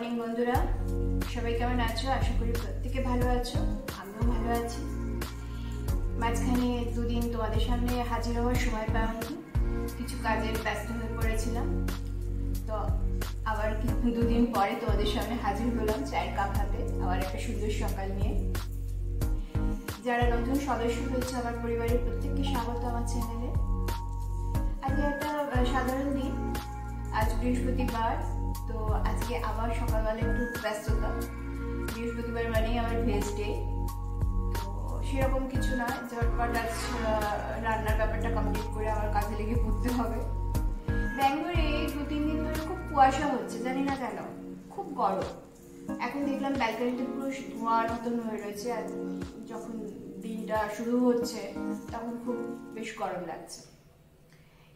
Morning বন্ধুরা। সবাই কেমন আছো? আশা করি প্রত্যেকে ভালো আছো। আমিও ভালো আছি। মাঝখানে দুদিন তোমাদের সামনে হাজির হওয়ার সময় পাইনি কিছু কাজের ব্যস্ত হয়ে পড়েছিলাম। তো আবার দুদিন পরে তোমাদের সামনে হাজির হলাম চায়ের কাপ হাতে। আবার একটা সুন্দর সকাল নিয়ে। যারা নতুন সদস্য হয়েছে আমার পরিবারের প্রত্যেককে স্বাগত আমার চ্যানেলে। আজকে একটা সাধারণ দিন। আজ বৃহস্পতিবার। তো আজকে আবার সকালবেলা একটু ব্যস্ততা। বৃহস্পতিবার মানেই আমার ভেজ ডে তো সেরকম কিছু না, ঝটপট আজ রান্নার ব্যাপারটা কমপ্লিট করে আমার কাজে লেগে পড়তে হবে। ব্যাঙ্গালোরে দু, তিন দিন ধরে খুব কুয়াশা হচ্ছে, জানি না কেন। খুব গরম। এখন দেখলাম ব্যালকানিতে পুরো ধোঁয়ার মতন হয়ে রয়েছে আর যখন দিনটা শুরু হচ্ছে, তখন খুব বেশ গরম লাগছে।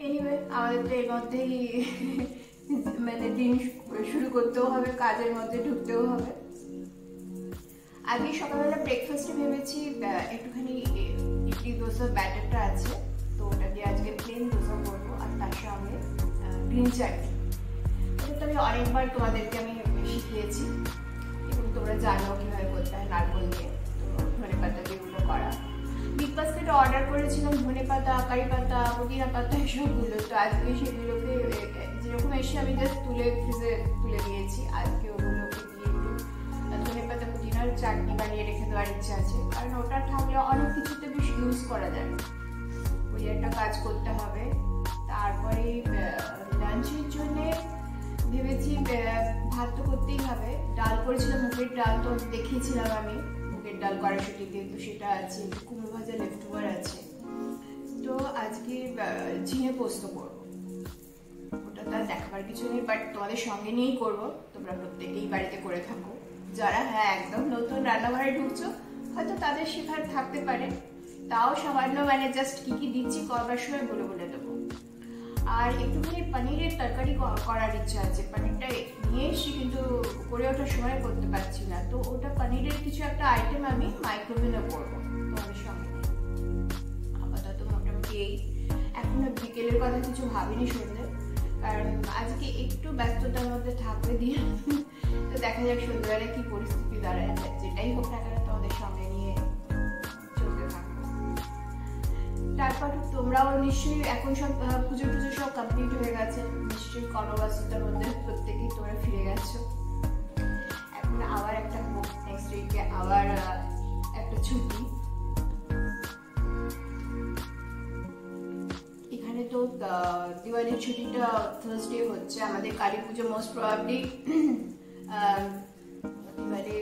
এনিওয়ে আমাদের তো এর মধ্যেই মানে দিন শুরু করতেও হবে, কাজের মধ্যে ঢুকতেও হবে। আগে সকালবেলা ব্রেকফাস্টে ভেবেছি একটুখানি ইডলি দোসা, ব্যাটারটা আছে। তো ওটা দিয়ে আজকে প্লেন দোসা করব, আর তার সঙ্গে গ্রিন চাটনি এটা তো আমি অনেকবার তোমাদেরকে আমি শিখিয়েছি, এবং তোমরা জানো কীভাবে করতে হয় নারকল দিয়ে। তো ধনে পাতা যেগুলো করা। বিগ বাস্কেটে অর্ডার করেছিলাম ধনে পাতা, কারি পাতা, পুদিনা পাতা, এসবগুলো। তো আজকে সেগুলোকে যেরকম এসে আমি জাস্ট তুলে ফ্রিজে তুলে দিয়েছি আজকে ওগুলোকে দিয়ে পুদিনার চাটনি বানিয়ে রেখে দেওয়ার ইচ্ছা আছে। কারণ ওটা থাকলে অনেক কিছুতে বেশ ইউজ করা যায়। ওই একটা কাজ করতে হবে। তারপরে লাঞ্চের জন্যে ভেবেছি ভাত তো করতেই হবে। ডাল করেছিলাম, মুগের ডাল তো দেখিয়েছিলাম আমি। মুগের ডাল কড়াইশুটিতে, তো সেটা আছে। কুমড়ো ভাজা লেফট ওভার আছে। তো আজকে ঝিঙে পোস্ত করব। আর দেখাবার কিছু নেই বাট তোমাদের সঙ্গে নিয়েই করব। তোমরা প্রত্যেকেই বাড়িতে করে থাকো। যারা হ্যাঁ একদম নতুন রান্নাঘরে ঢুকছো, হয়তো তাদের শেখার থাকতে পারে। তাও সামান্য মানে জাস্ট কি কি দিচ্ছি করবার সময় বলে বলে দেবো। আর একটুখানি পনিরের তরকারি করার ইচ্ছা আছে। পনিরটা নিয়ে এসছি, কিন্তু করে ওঠার সময় করতে পারছি না। তো ওটা পনিরের কিছু একটা আইটেম আমি মাইক্রোওভেনে করব। তোমাদের সঙ্গে আপাতত মোটামুটি এই। এখনও বিকেলের কথা কিছু ভাবিনি সন্ধ্যে কারণ আজকে একটু ব্যস্ততার মধ্যে থাকবে দিয়ে তো দেখা যাক সন্ধ্যাবেলা কি পরিস্থিতি দাঁড়ায়। যেটাই হোক না কেন তোমাদের সঙ্গে নিয়ে চলতে থাকব। তারপর তোমরাও নিশ্চয়ই এখন সব পুজো টুজো সব কমপ্লিট হয়ে গেছে। নিশ্চয়ই কর্মব্যস্ততার মধ্যে প্রত্যেকেই তোমরা ফিরে গেছো। এখন আবার একটা নেক্সট উইকে আবার একটা ছুটি। তো দিওয়ালির ছুটিটা থার্সডে হচ্ছে, আমাদের কালী পুজো মোস্ট প্রবাবলি দিওয়ালি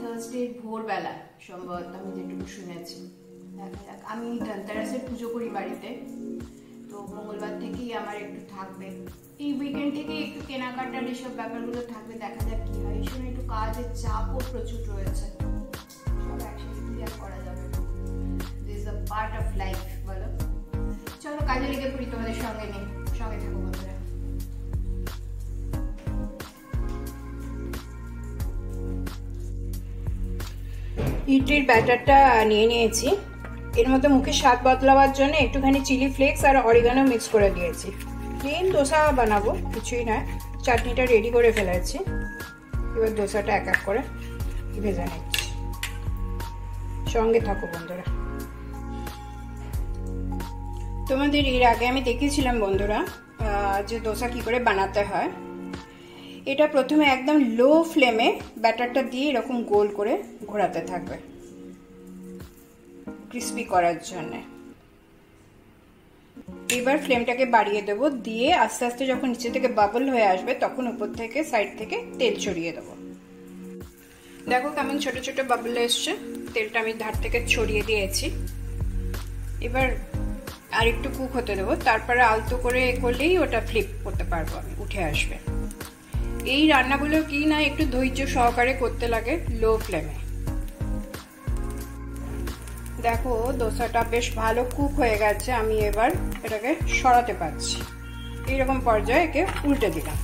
থার্সডে ভোরবেলা সম্ভবত আমি যেটুকু শুনেছি। দেখা যাক আমি ধনতেরাসের পুজো করি বাড়িতে, তো মঙ্গলবার থেকেই আমার একটু থাকবে। এই উইকেন্ড থেকে একটু কেনাকাটার এসব ব্যাপারগুলো থাকবে, দেখা যাক কি হয়। এই সময় একটু কাজের চাপও প্রচুর রয়েছে। সব একসাথে করা যাবে। দিস আ পার্ট অফ কাজে পড়ি তোমাদের সঙ্গে নেই সঙ্গে থাকো বন্ধুরা। ইডলির ব্যাটারটা নিয়ে নিয়েছি। এর মধ্যে মুখে স্বাদ বদলাবার জন্য একটুখানি চিলি ফ্লেক্স আর অরিগানো মিক্স করে দিয়েছি। প্লেন দোসা বানাবো, কিছুই নয়। চাটনিটা রেডি করে ফেলেছি। এবার দোসাটা এক এক করে ভেজে নিচ্ছি। সঙ্গে থাকো বন্ধুরা। তোমাদের এর আগে আমি দেখিয়েছিলাম বন্ধুরা যে দোসা কি করে বানাতে হয়। এটা প্রথমে একদম লো ফ্লেমে ব্যাটারটা দিয়ে এরকম গোল করে ঘোরাতে থাকবে। ক্রিসপি করার জন্য। এবার ফ্লেমটাকে বাড়িয়ে দেব, দিয়ে আস্তে আস্তে যখন নিচে থেকে বাবল হয়ে আসবে, তখন উপর থেকে সাইড থেকে তেল ছড়িয়ে দেবো। দেখো কেমন ছোট ছোট বাবল এসছে। তেলটা আমি ধার থেকে ছড়িয়ে দিয়েছি। এবার আর একটু কুক হতে দেবো। তারপরে আলতো করে করলেই ওটা ফ্লিপ করতে পারব আমি, উঠে আসবে। এই রান্নাগুলো কি না একটু ধৈর্য সহকারে করতে লাগে লো ফ্লেমে দেখো, দোসাটা বেশ ভালো কুক হয়ে গেছে, আমি এবার এটাকে সরাতে পারছি। এইরকম পর্যায়ে একে উল্টে দিলাম।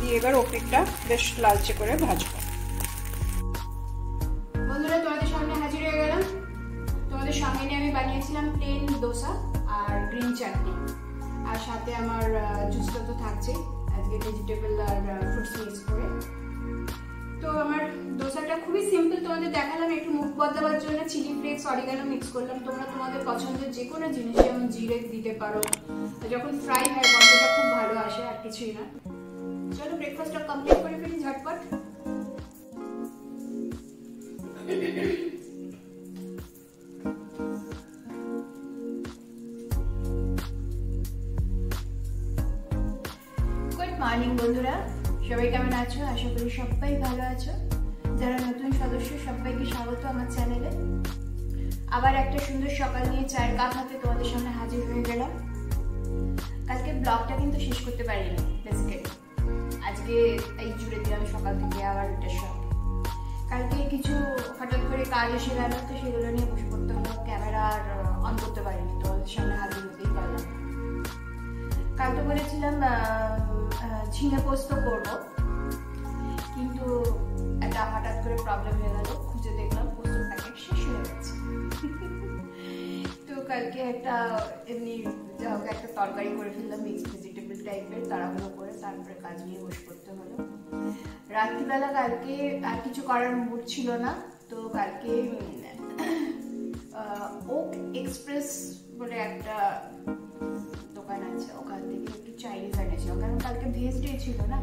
দিয়ে এবার ওপিকটা বেশ লালচে করে ভাজবো। আর সাথে আমার জুসটা তো থাকছেই। আজকে ভেজিটেবল আর ফ্রুটস মিক্স করে। তো আমার দোসাটা খুবই সিম্পল তোমাদের দেখালাম, একটু মুখ বদলাবার জন্য চিলি ফ্লেক্স অরিগানো মিক্স করলাম। তোমরা তোমাদের পছন্দের যে কোনো জিনিস, যেমন জিরে দিতে পারো। যখন ফ্রাই হয়, গন্ধটা খুব ভালো আসে, আর কিছুই না। চলো ব্রেকফাস্টটা কমপ্লিট করে ফেলি ঝটপট। মর্নিং বন্ধুরা, সবাই কেমন আছো? আশা করি সবাই ভালো আছো। যারা নতুন সদস্য, সবাইকে স্বাগত আমার চ্যানেলে। আবার একটা সুন্দর সকাল নিয়ে চায়ের কাপ হাতে তোমাদের সামনে হাজির হয়ে গেলাম। কালকে ব্লগটা কিন্তু শেষ করতে পারিনি বেসিক্যালি আজকে এই জুড়ে দিলাম সকাল থেকে আবার ওটার সব কালকে কিছু হঠাৎ করে কাজ এসে গেল, তো সেগুলো নিয়ে বসে পড়তে হলো, ক্যামেরা আর অন করতে পারিনি, তোমাদের সামনে হাজির হতেই পারলাম কাল তো বলেছিলাম ঝিঙে পোস্ত করব। কিন্তু একটা হঠাৎ করে প্রবলেম হয়ে গেল, খুঁজে দেখলাম পোস্ত প্যাকেট শেষ হয়ে গেছে। তো কালকে একটা এমনি, যা হোক, একটা তরকারি করে ফেললাম মিক্স ভেজিটেবল টাইপের তাড়াহুড়ো করে তারপরে কাজ নিয়ে বসে করতে হলো। রাত্রিবেলা কালকে আর কিছু করার মুড ছিল না, তো কালকে ওক এক্সপ্রেস বলে একটা আছে, ওখান থেকে একটু চাইনিজ এনেছিল কারণ কালকে ভেজ ডে ছিল না?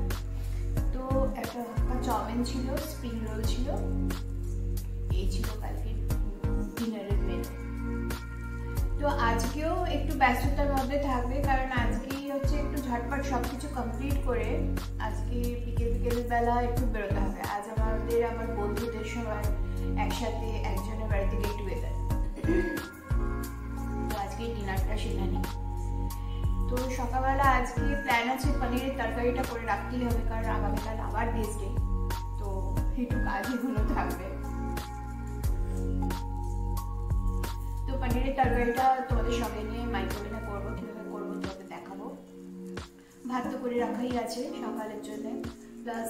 তো একটা চাউমিন ছিল স্প্রিং রোল ছিল, এই ছিল কালকে ডিনারের মেনু তো আজকেও একটু ব্যস্ততার মধ্যে থাকবে, কারণ আজকেই হচ্ছে একটু ঝটপট সব কিছু কমপ্লিট করে আজকে বিকেল বিকেল বেলা একটু বেরোতে হবে। আজ আমাদের, আমার বন্ধুদের সবাই একসাথে একজনের বাড়িতে গেট টুগেদার আজকে প্ল্যান আছে পনিরের তরকারিটা করে রাখতেই হবে, কারণ আগামীকাল আবার ডে তো একটু কাজ এগুলো থাকবে। তো পনিরের তরকারিটা তোমাদের সঙ্গে নিয়ে মাইক্রোভেনে করব, কীভাবে করব তোমাকে দেখাবো। ভাত তো করে রাখাই আছে সকালের জন্য প্লাস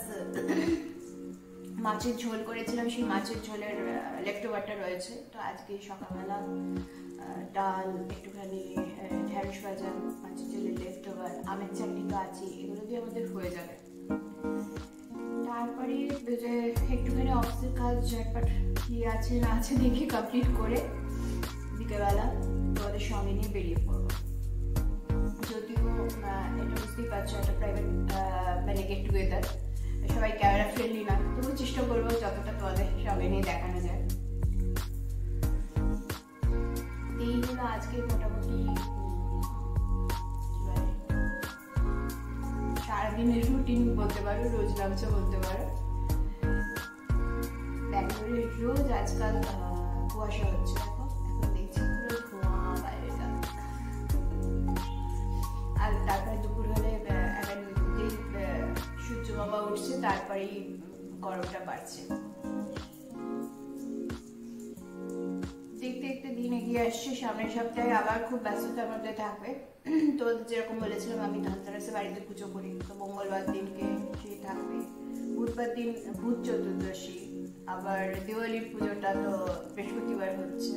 মাছের ঝোল করেছিলাম, সেই মাছের ঝোলের লেফটোভারটা রয়েছে। তো আজকে সকালবেলা ডাল, একটুখানি ঢ্যাঁড়স ভাজা, মাছের ঝোলের লেফটোভার আমের চাটনি গাছি এগুলো দিয়ে আমাদের হয়ে যাবে। তারপরে যে একটুখানি অফিসের কাজ, ঝটপট কি আছে না আছে দেখে কমপ্লিট করে বিকেলবেলা তোমাদের সঙ্গে নিয়ে বেরিয়ে পড়ব। যদিও এটা বুঝতেই পারছ, একটা প্রাইভেট মানে গেট টুগেদার সবাই ক্যামেরা ফ্রেন্ডলি না। তবু চেষ্টা করব যতটা তোমাদের সঙ্গে নিয়ে দেখানো যায়। এই হলো আজকে মোটামুটি সারাদিনের রুটিন বলতে পারো, রোজ লাঞ্চ বলতে পারো। ব্যাঙ্গালোরে রোজ আজকাল কুয়াশা হচ্ছে সূর্য তারপরেই গরমটা বাড়ছে। দেখতে দেখতে দিন এগিয়ে আসছে, সামনের সপ্তাহে আবার খুব ব্যস্ততার মধ্যে থাকবে। তো যেরকম বলেছিলাম, আমি ধনতেরাসে বাড়িতে পুজো করি। তো মঙ্গলবার দিনকে সেই থাকবে। বুধবার দিন ভূত চতুর্দশী, আবার দিওয়ালির পুজোটা তো বৃহস্পতিবার হচ্ছে।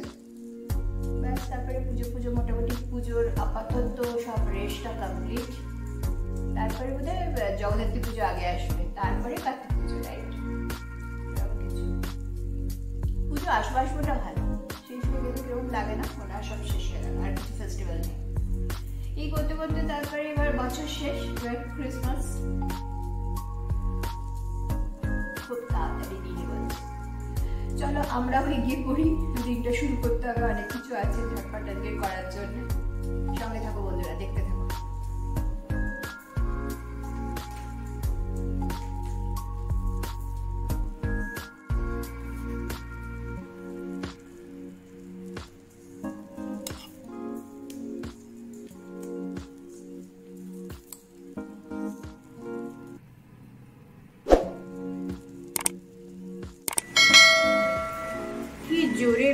ব্যাস, তারপরে পুজো পুজো, মোটামুটি পুজোর আপাতত সব রেস্টটা কমপ্লিট তারপরে বোধ হয় পুজো আগে আসবে। তারপরে কার্তিক পুজো রাইট পুজো ভালো। কেরকম লাগে না সব শেষ হয়ে গেল, আর কিছু ফেস্টিভ্যাল নেই। এই করতে করতে তারপরে এবার বছর শেষ ক্রিসমাস খুব তাড়াতাড়ি চলো আমরাও এগিয়ে পড়ি, দিনটা শুরু করতে হবে, অনেক কিছু আছে ঝটপট করার জন্য। সঙ্গে থাকো বন্ধুরা, দেখতে থাকো।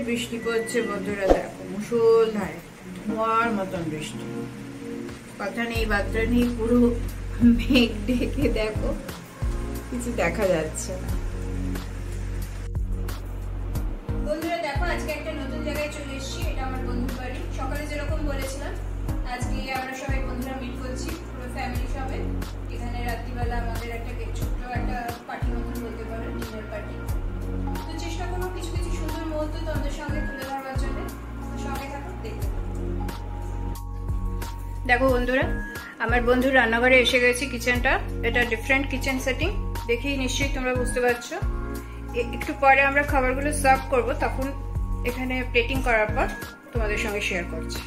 বৃষ্টি পড়ছে বন্ধুরা, দেখো মুসলধারে ধোঁয়ার মতন বৃষ্টি। কথা নেই বার্তা নেই, পুরো মেঘ ঢেকে দেখো, কিছু দেখা যাচ্ছে না। বন্ধুরা, দেখো, আজকে একটা নতুন জায়গায় চলে এসেছি, এটা আমার বন্ধুর বাড়ি। সকালে যেরকম বলেছিলাম, আজকে আমরা সবাই বন্ধুরা মিট করছি, পুরো ফ্যামিলি সবাই এখানে রাত্রিবেলা আমাদের একটা ছোট্ট একটা দেখো বন্ধুরা, আমার বন্ধু রান্নাঘরে এসে গেছে কিচেনটা এটা ডিফারেন্ট কিচেন সেটিং দেখেই নিশ্চয়ই তোমরা বুঝতে পারছ। একটু পরে আমরা খাবারগুলো সার্ভ করব, তখন এখানে প্লেটিং করার পর তোমাদের সঙ্গে শেয়ার করছি।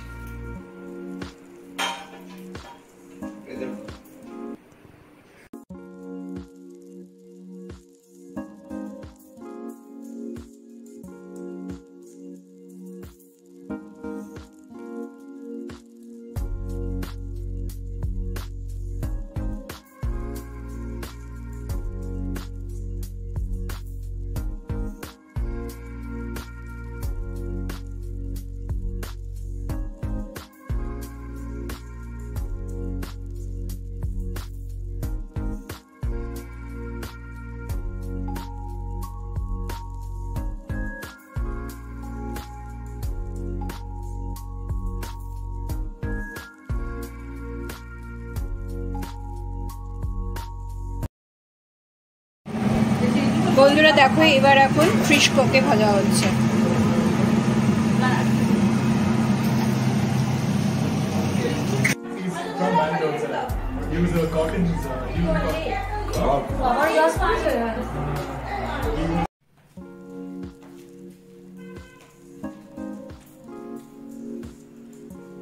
বন্ধুরা দেখো, এবার এখন ফিশ কোকে ভাজা হচ্ছে.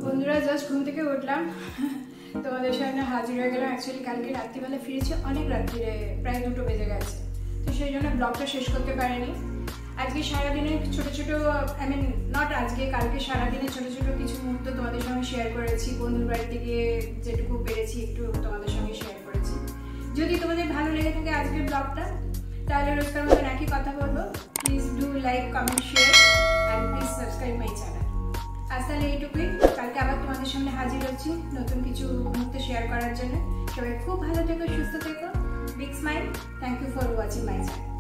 বন্ধুরা জাস্ট ঘুম থেকে উঠলাম। তোমাদের সামনে হাজির হয়ে গেলাম। অ্যাকচুয়ালি কালকে রাত্রিবেলা ফিরেছি, অনেক রাত্রিরে, প্রায় দুটো বেজে গেছে। সেই জন্য ব্লগটা শেষ করতে পারিনি। আজকে সারাদিনে ছোট ছোট আই মিন নট আজকে, কালকে সারাদিনে ছোট ছোট কিছু মুহূর্ত তোমাদের সঙ্গে শেয়ার করেছি। বন্ধুর বাড়িতে গিয়ে যেটুকু পেরেছি, একটু তোমাদের সঙ্গে শেয়ার করেছি। যদি তোমাদের ভালো লেগে থাকে আজকের ব্লগটা, তাহলে রোজকার মতন একই কথা বলব। Please do like comment share and please subscribe my channel আজ তাহলে এইটুকুই। কালকে আবার তোমাদের সামনে হাজির হচ্ছি নতুন কিছু মুহূর্ত শেয়ার করার জন্য। সবাই খুব ভালো থেকো, সুস্থ থেকো। big smile. Thank you for watching my channel.